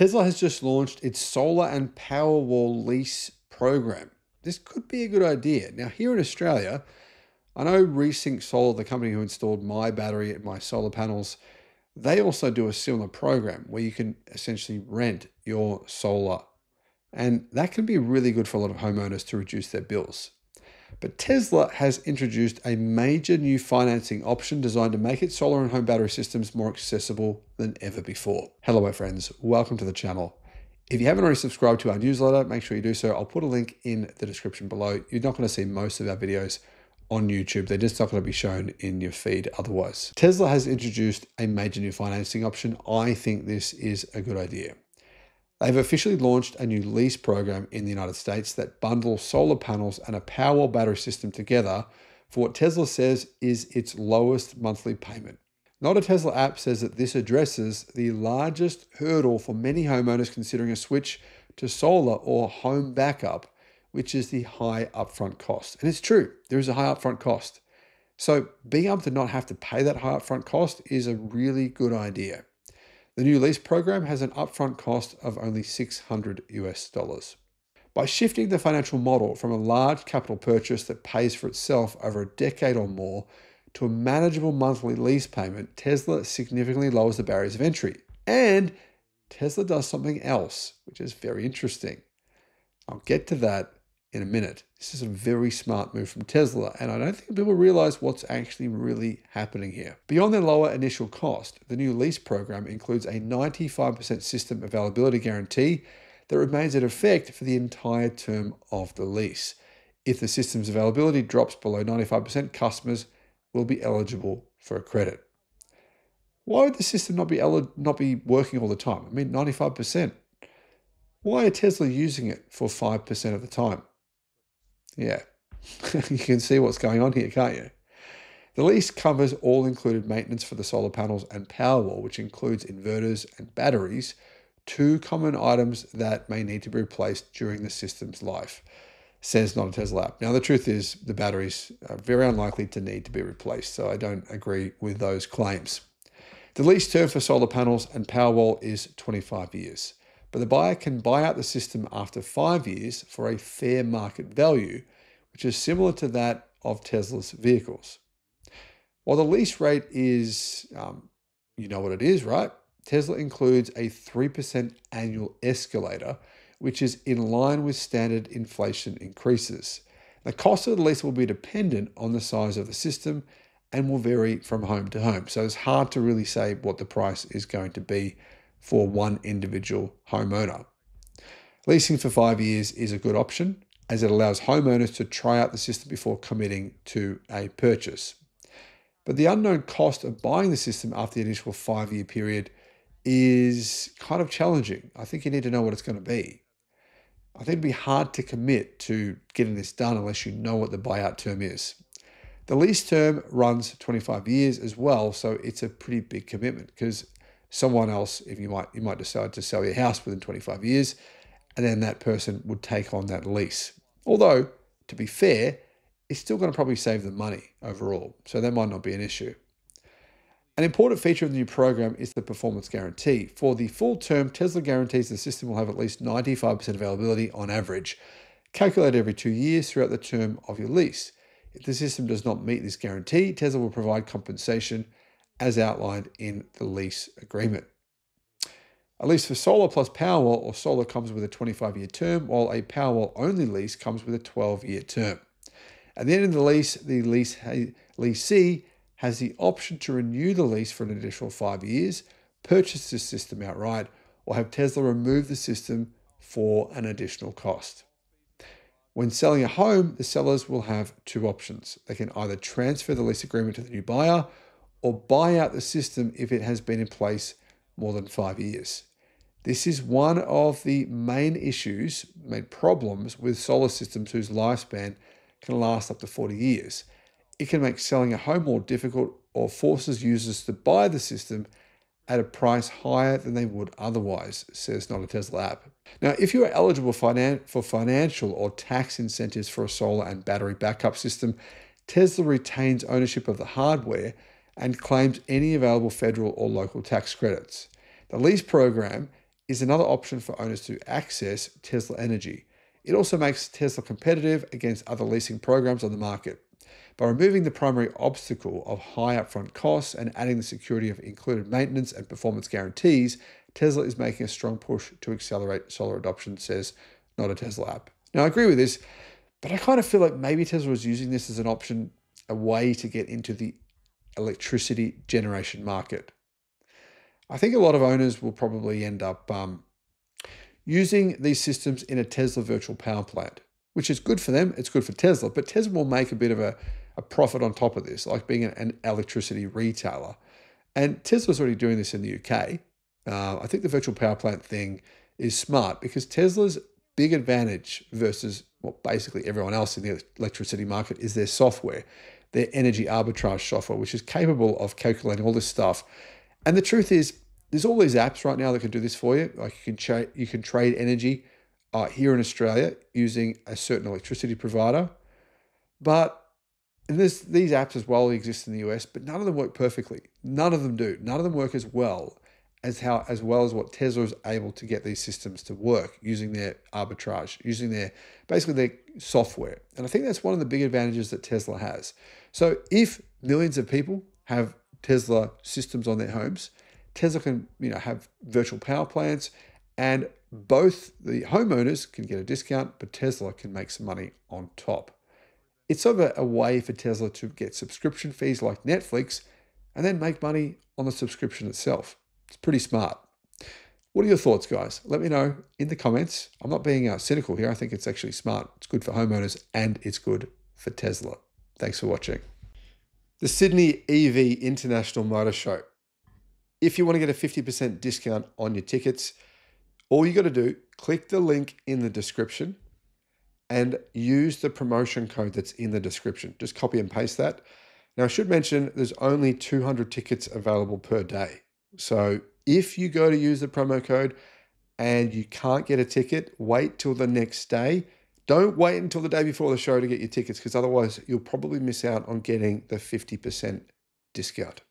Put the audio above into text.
Tesla has just launched its solar and Powerwall lease program. This could be a good idea. Now, here in Australia, I know Resinc Solar, the company who installed my battery and my solar panels, they also do a similar program where you can essentially rent your solar. And that can be really good for a lot of homeowners to reduce their bills. But Tesla has introduced a major new financing option designed to make its solar and home battery systems more accessible than ever before. Hello, my friends. Welcome to the channel. If you haven't already subscribed to our newsletter, make sure you do so. I'll put a link in the description below. You're not going to see most of our videos on YouTube. They're just not going to be shown in your feed otherwise. Tesla has introduced a major new financing option. I think this is a good idea. They've officially launched a new lease program in the United States that bundles solar panels and a Powerwall battery system together for what Tesla says is its lowest monthly payment. Not a Tesla app says that this addresses the largest hurdle for many homeowners considering a switch to solar or home backup, which is the high upfront cost. And it's true, there is a high upfront cost. So being able to not have to pay that high upfront cost is a really good idea. The new lease program has an upfront cost of only 600 US dollars. By shifting the financial model from a large capital purchase that pays for itself over a decade or more to a manageable monthly lease payment, Tesla significantly lowers the barriers of entry. And Tesla does something else, which is very interesting. I'll get to that in a minute. This is a very smart move from Tesla, and I don't think people realize what's actually really happening here. Beyond their lower initial cost, the new lease program includes a 95% system availability guarantee that remains in effect for the entire term of the lease. If the system's availability drops below 95%, customers will be eligible for a credit. Why would the system not be not be working all the time? I mean, 95%. Why are Tesla using it for 5% of the time? Yeah, you can see what's going on here, can't you? The lease covers all included maintenance for the solar panels and Powerwall, which includes inverters and batteries, two common items that may need to be replaced during the system's life, says not a Tesla app. Now, the truth is, the batteries are very unlikely to need to be replaced, so I don't agree with those claims. The lease term for solar panels and Powerwall is 25 years but the buyer can buy out the system after five years for a fair market value, which is similar to that of Tesla's vehicles. While the lease rate is, um, you know what it is, right? Tesla includes a 3% annual escalator, which is in line with standard inflation increases. The cost of the lease will be dependent on the size of the system and will vary from home to home. So it's hard to really say what the price is going to be for one individual homeowner. Leasing for five years is a good option as it allows homeowners to try out the system before committing to a purchase. But the unknown cost of buying the system after the initial five year period is kind of challenging. I think you need to know what it's going to be. I think it'd be hard to commit to getting this done unless you know what the buyout term is. The lease term runs 25 years as well, so it's a pretty big commitment because someone else, if you might, you might decide to sell your house within 25 years, and then that person would take on that lease. Although, to be fair, it's still going to probably save them money overall, so that might not be an issue. An important feature of the new program is the performance guarantee. For the full term, Tesla guarantees the system will have at least 95% availability on average, calculated every two years throughout the term of your lease. If the system does not meet this guarantee, Tesla will provide compensation as outlined in the lease agreement. A lease for solar plus Powerwall or solar comes with a 25 year term, while a Powerwall only lease comes with a 12 year term. At the end of the lease, the lease leasee has the option to renew the lease for an additional five years, purchase the system outright, or have Tesla remove the system for an additional cost. When selling a home, the sellers will have two options. They can either transfer the lease agreement to the new buyer or buy out the system if it has been in place more than five years. This is one of the main issues, main problems with solar systems whose lifespan can last up to 40 years. It can make selling a home more difficult or forces users to buy the system at a price higher than they would otherwise, says Not a Tesla app. Now, if you are eligible for financial or tax incentives for a solar and battery backup system, Tesla retains ownership of the hardware and claims any available federal or local tax credits. The lease program is another option for owners to access Tesla Energy. It also makes Tesla competitive against other leasing programs on the market. By removing the primary obstacle of high upfront costs and adding the security of included maintenance and performance guarantees, Tesla is making a strong push to accelerate solar adoption, says Not a Tesla app. Now, I agree with this, but I kind of feel like maybe Tesla was using this as an option, a way to get into the electricity generation market. I think a lot of owners will probably end up um, using these systems in a Tesla virtual power plant, which is good for them. It's good for Tesla, but Tesla will make a bit of a, a profit on top of this, like being an, an electricity retailer. And Tesla's already doing this in the UK. Uh, I think the virtual power plant thing is smart because Tesla's big advantage versus what basically everyone else in the electricity market is their software, their energy arbitrage software, which is capable of calculating all this stuff. And the truth is, there's all these apps right now that can do this for you. Like you can tra- you can trade energy uh, here in Australia using a certain electricity provider, but and there's these apps as well exist in the US, but none of them work perfectly. None of them do. None of them work as well as how as well as what Tesla is able to get these systems to work using their arbitrage, using their basically their software. And I think that's one of the big advantages that Tesla has. So if millions of people have Tesla systems on their homes, Tesla can you know have virtual power plants and both the homeowners can get a discount, but Tesla can make some money on top. It's sort of a, a way for Tesla to get subscription fees like Netflix and then make money on the subscription itself. It's pretty smart. What are your thoughts, guys? Let me know in the comments. I'm not being uh, cynical here. I think it's actually smart. It's good for homeowners and it's good for Tesla. Thanks for watching. The Sydney EV International Motor Show. If you want to get a 50% discount on your tickets, all you got to do, click the link in the description and use the promotion code that's in the description. Just copy and paste that. Now, I should mention there's only 200 tickets available per day. So if you go to use the promo code and you can't get a ticket, wait till the next day. Don't wait until the day before the show to get your tickets because otherwise you'll probably miss out on getting the 50% discount.